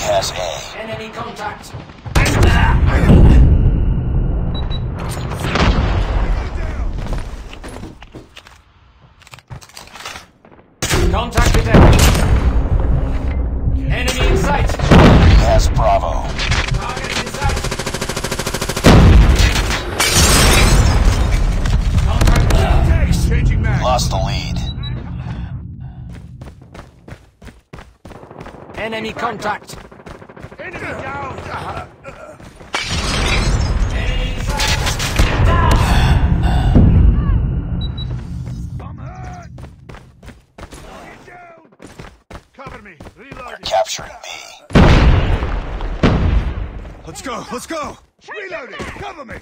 has A. Enemy contact. Contact with enemy. Enemy in sight. Enemy has Bravo. Target in sight. Contact with Changing mag. Lost the lead. Enemy contact. Let's go. Let's go. Reloading. Cover me.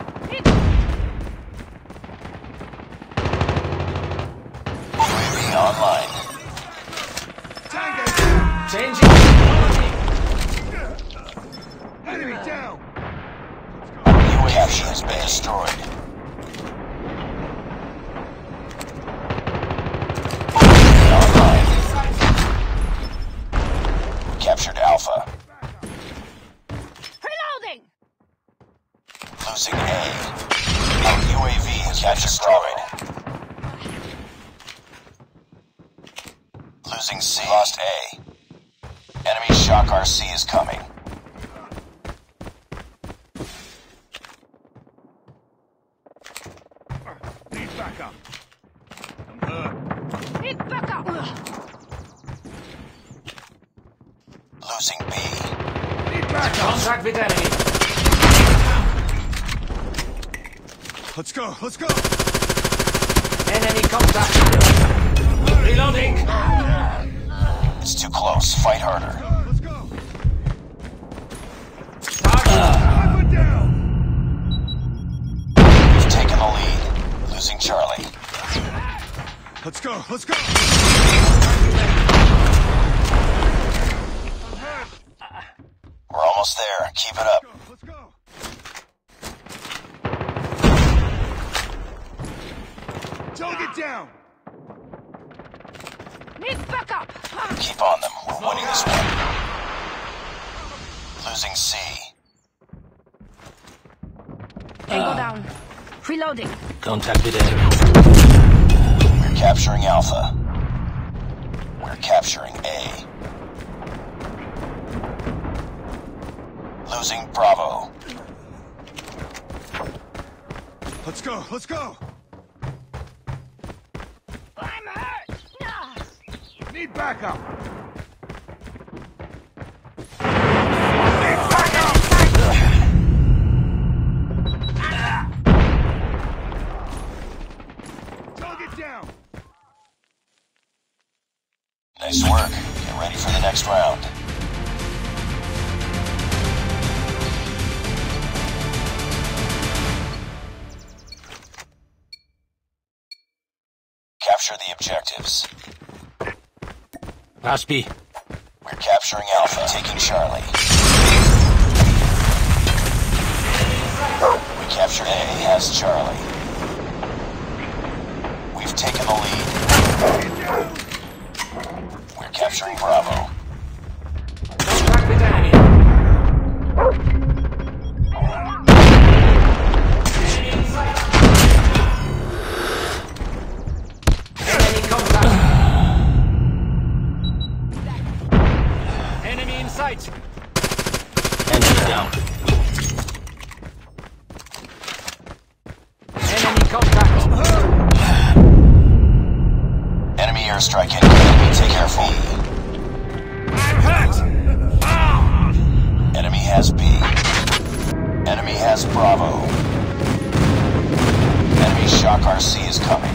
UAV online. Tango. Changing Has been destroyed. Online. Captured Alpha. Reloading! Losing A. Our UAV has been destroyed. Losing C. Lost A. Enemy Shock RC is coming. Contact with enemy. Let's go. Let's go. Enemy contact. Reloading. It's too close. Fight harder. Let's go. Target. Sniper down. We've taken the lead. Losing Charlie. Let's go. Let's go. Almost there. Keep it up. Let's go. Target down. Need backup! Keep on them. We're winning this one. Losing C. Tango down. Reloading. Contact with enemy. We're capturing Alpha. We're capturing A. Losing Bravo. Let's go. Let's go. I'm hurt! Ah. Need backup. Target down. Nice work. Get ready for the next round. Capture the objectives. We're capturing Alpha, taking Charlie. We captured A, has Charlie. Enemy in. Enemy down. Enemy contact. Enemy airstrike incoming. Take careful. I'm hurt. Enemy has B. Enemy has Bravo. Enemy Shock RC is coming.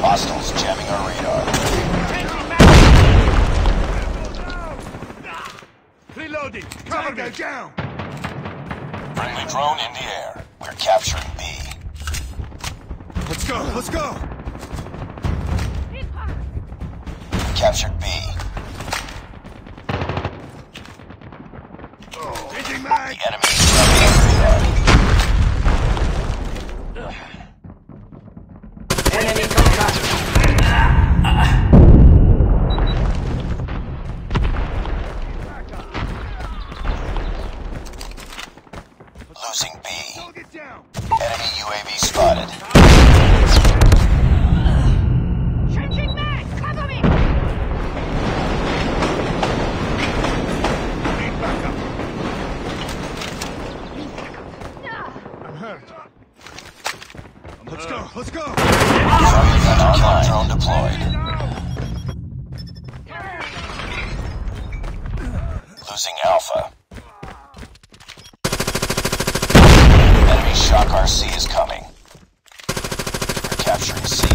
Hostiles jamming our radar. Reloading. Tango down. Friendly drone in the air. We're capturing B. Let's go. Let's go. Need backup! We captured B. Losing Alpha. Enemy Shock RC is coming. We're capturing C.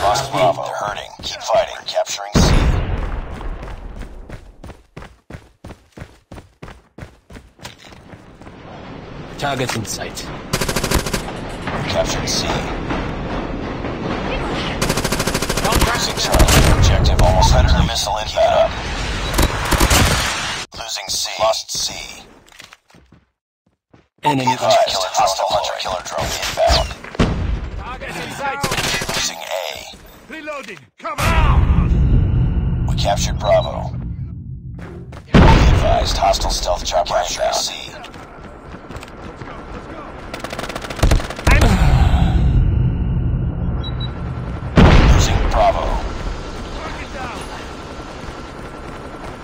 Lost Bravo. They're hurting. Keep fighting. Capturing C. Target in sight. Captured C. Losing Contact. Charlie. Objective almost Predator missile inbound. Losing C. Lost C. Enemy Advised. contact. Killer hostile hunter killer drone inbound. Target in sight. Losing A. Reloading! Cover! We captured Bravo. Be advised. Hostile stealth chopper inbound. C.